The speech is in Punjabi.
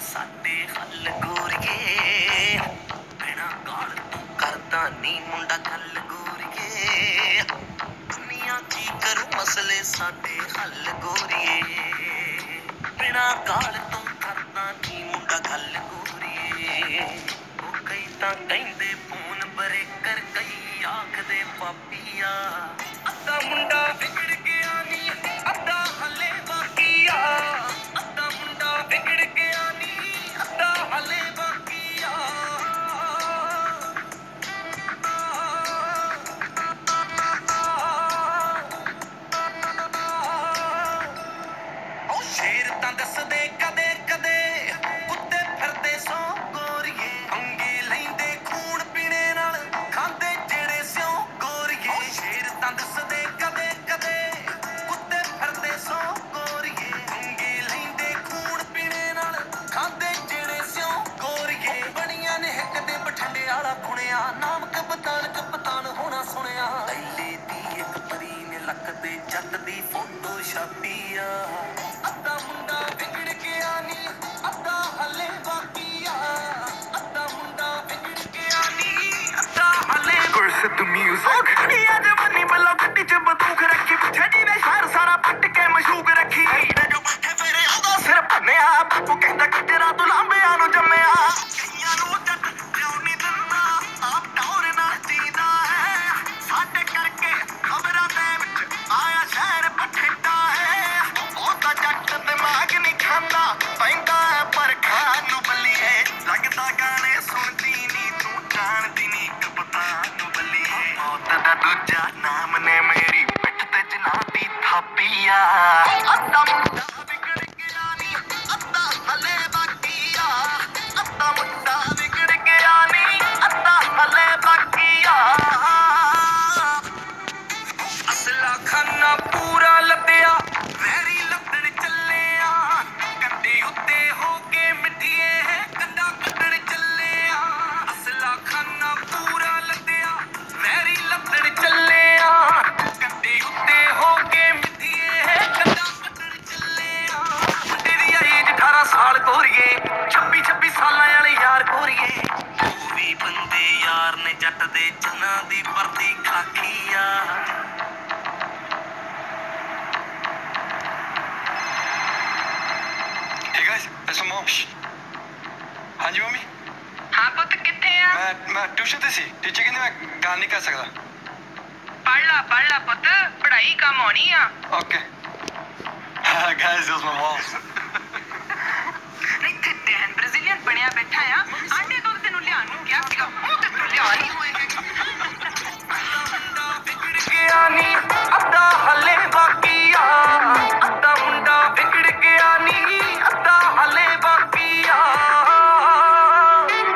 ਮਸਲੇ ਸਾਡੇ ਹੱਲ ਗੋਰੀਏ। ਬਿਨਾ ਗਾਲ ਤੂੰ ਕਰਦਾ ਨੀ, ਮੁੰਡਾ ਗੱਲ ਗੋਰੀਏ। ਦੁਨੀਆ ਕੀ ਕਰੂ ਮਸਲੇ, ਸਾਡੇ ਹੱਲ ਗੋਰੀਏ। ਬਿਨਾ ਗਾਲ ਤੂੰ ਕਰਦਾ ਨੀ, ਮੁੰਡਾ ਗੱਲ ਗੋਰੀਏ। ਉਹ ਕਈ ਤਾਂ ਕਹਿੰਦੇ ਫੋਨ ਬਰੇਕਰ ਕਈ ਆਖਦੇ ਪਾਪੀਆ ਅੱਧਾ ਮੁੰਡਾ ਵਿਗੜ ਸ਼ੇਰ ਕਦੇ ਕਦੇ, ਕੁੱਤੇ ਫਿਰਦੇ ਸੋ ਗੋਰੀਏ ਅੰਗੇ ਲੈਂਦੇ ਖੂਨ ਪੀਣੇ ਨਾਲ, ਖਾਂਦੇ ਜਿਹੜੇ ਸਿਓ ਗੋਰੀਏ ਸ਼ੇਰ ਤਾਂ ਦੱਸਦੇ ਕਦੇ ਕਦੇ, ਕੁੱਤੇ ਫਿਰਦੇ ਸੋ ਗੋਰੀਏ ਅੰਗੇ ਲੈਂਦੇ ਖੂਨ ਪੀਣੇ ਨਾਲ, ਖਾਂਦੇ ਜਿਹੜੇ ਸਿਓ ਗੋਰੀਏ ਬਣੀਆਂ ਨੇ ਹਿੱਕ ਦੇ ਬਠੰਡੇ ਵਾਲਾ ਖੁਣਿਆ, ਨਾਮ ਕਪਤਾਨ ਕਪਤਾਨ ਹੋਣਾ ਸੁਣਿਆ। ਲੈਲੇ ਦੀ ਇੱਕ ਪਰੀ ਨੇ ਲੱਕ ਤੇ ਜੱਟ ਦੀ ਫੋਟੋ ਛਾਪੀ ਆ। Curse the music. ਖੜੀਆ ਜਵਾਨੀ ਮੱਲਾ ਗੱਡੀ ਚ ਬੰਦੂਕ ਰੱਖੀ ਪਿੱਛੇ ਜੀ ਨੇ ਸ਼ਹਿਰ ਸਾਰਾ ਪੱਟ ਕੇ ਮਸ਼ੂਕ ਰੱਖੀ ਜੱਟ ਦੇ ਚੰਨਾਂ ਦੀ ਵਰਦੀ ਖਾਕੀ ਆ। Hey guys, it's Mo. ਹਾਂਜੀ ਮੰਮੀ? ਹਾਂ ਪੁੱਤ ਕਿੱਥੇ ਆ? ਮੈਂ ਮੈਂ ਟਿਊਸ਼ਨ ਤੇ ਸੀ। ਟੀਚਰ ਕਹਿੰਦੇ ਮੈਂ ਗੱਲ ਨਹੀਂ ਕਰ ਸਕਦਾ। ਪੜ ਲਾ ਪੜ ਲਾ ਪੁੱਤ ਪੜ੍ਹਾਈ ਕੰਮ ਆਉਣੀ ਆ। Okay is my mom.